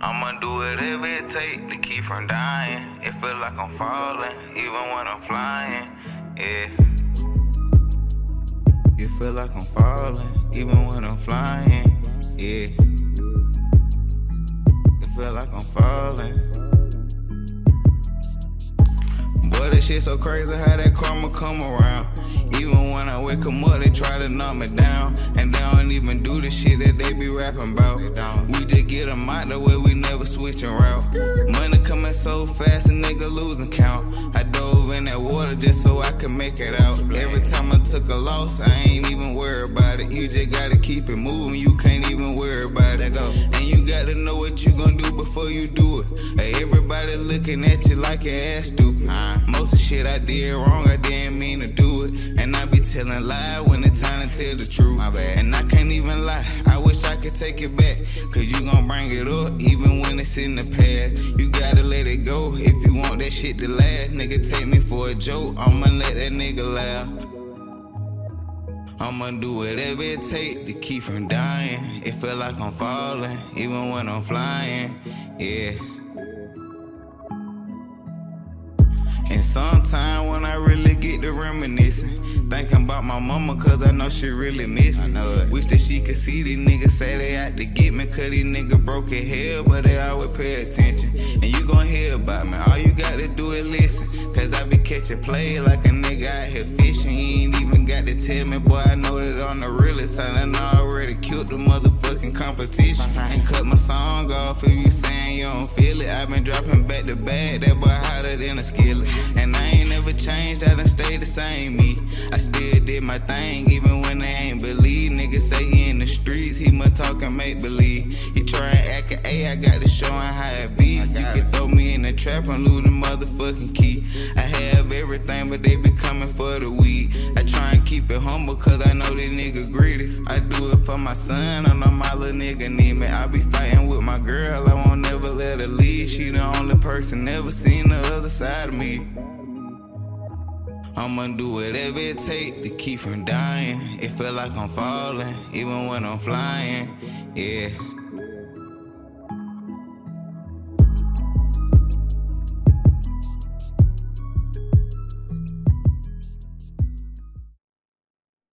I'ma do whatever it take to keep from dying. It feel like I'm falling, even when I'm flying. Yeah. It feel like I'm falling, even when I'm flying. Yeah. It feel like I'm falling. Boy, this shit so crazy how that karma come around. Even when I wake 'em up, they try to knock me down. And they don't even do the shit that they be rapping about. We just get 'em out the way, we never switching route. Money coming so fast, a nigga losing count. I in that water just so I could make it out. Every time I took a loss, I ain't even worried about it. You just gotta keep it moving, you can't even worry about it. And you gotta know what you gonna do before you do it. Hey, everybody looking at you like your ass stupid. Uh-huh. Most of shit I did wrong, I didn't mean to do it. And I be telling lies when it's time to tell the truth. My bad. And I can't even lie, I wish I could take it back. Cause you gon' bring it up even when it's in the past. You gotta shit to last. Nigga, take me for a joke, I'ma let that nigga laugh. I'ma do whatever it take to keep from dying. It feel like I'm falling, even when I'm flying. Yeah. And sometime when I really get to reminiscing, thinking about my mama, cause I know she really miss me. I know that. Wish that she could see these niggas say they out to get me, cause these niggas broke in hell, but they always pay attention. And you gon' hear about me, all you gotta do is listen. Cause I be catching play like a nigga out here fishing. He ain't even tell me, boy, I know that on the realest I already killed the motherfucking competition. And cut my song off if you saying you don't feel it. i been dropping back to back, that boy hotter than a skillet. And I ain't never changed, I done stayed the same me. I still did my thing, even when they ain't believe. Niggas say he in the streets, he must talk and make believe. He try and act a A, I got to show him how it be. You can throw me in the trap and lose the motherfucking key. I have everything, but they be coming for the weed. I keep it humble, cause I know this nigga greedy. I do it for my son, I know my little nigga need me. I be fighting with my girl, I won't never let her leave. She the only person ever seen the other side of me. I'ma do whatever it take to keep from dying. It feel like I'm falling, even when I'm flying. Yeah.